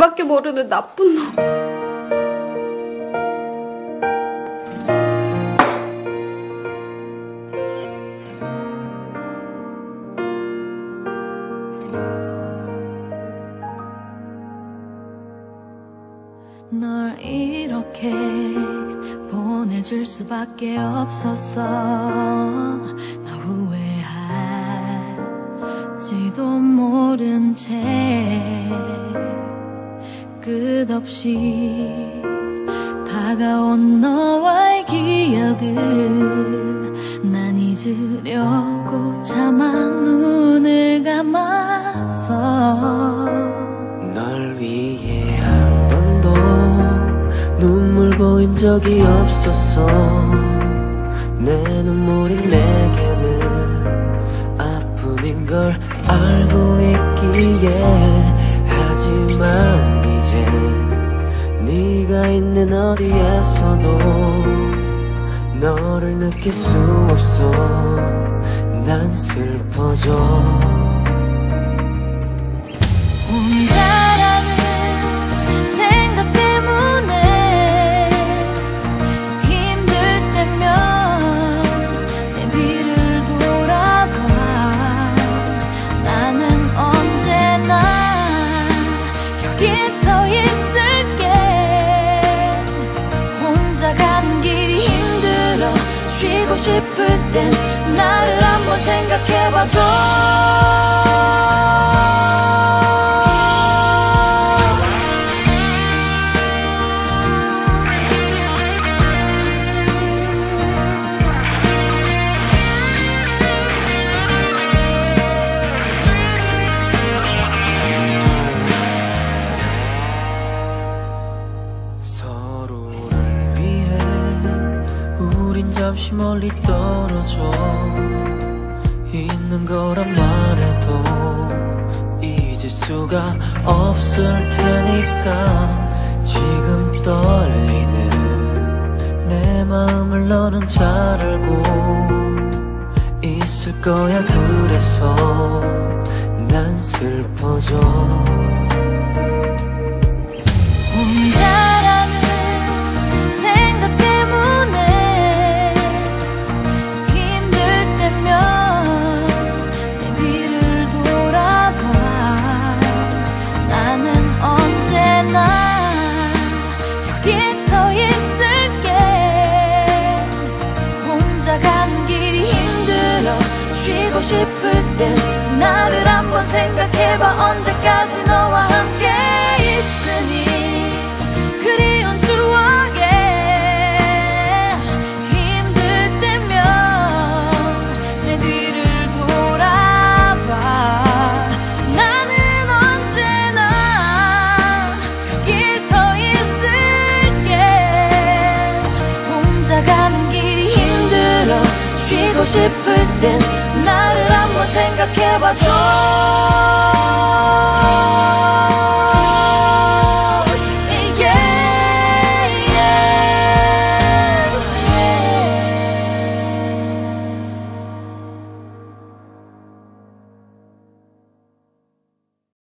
지밖에 모르는 나쁜 놈. 널 이렇게 보내줄 수밖에 없었어 나 후회할지도 채 끝없이 다가온 너와의 기억을 난 잊으려고 참아 눈을 감았어. 널 위해 한 번도 눈물 보인 적이 없었어. 내 눈물이 내게는 아픔인 걸 알고 있기에 하지만 이제 네가 있는 어디에서도 너를 느낄 수 없어. 난 슬퍼져 싶을 땐 나를 한번 생각해봐줘 우린 잠시 멀리 떨어져 있는 거란 말해도 잊을 수가 없을 테니까 지금 떨리는 내 마음을 너는 잘 알고 있을 거야. 그래서 난 슬퍼져 서 있을게. 혼자 가는 길이 힘들어. 쉬고 싶을 땐 나를 한번 생각해봐. 언제까지 너와 함께 있으니 싶을 땐 나를 한번 생각해봐줘